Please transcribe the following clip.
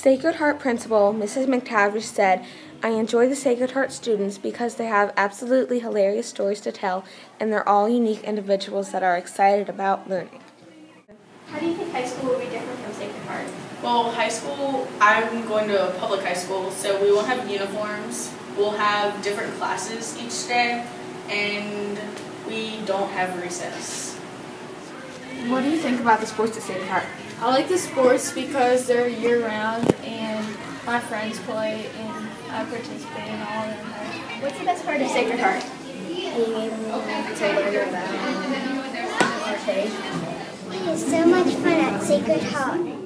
Sacred Heart principal Mrs. McTavish said, I enjoy the Sacred Heart students because they have absolutely hilarious stories to tell and they're all unique individuals that are excited about learning. How do you think high school will be different from Sacred Heart? Well, high school, I'm going to a public high school, so we won't have uniforms. We'll have different classes each day, and we don't have recess. What do you think about the sports at Sacred Heart? I like the sports because they're year round and my friends play and I participate in all of them. What's the best part of Sacred Heart? Being able to learn about arcade. We had so much fun at Sacred Heart.